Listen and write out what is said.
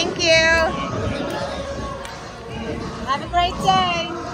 Thank you. Have a great day.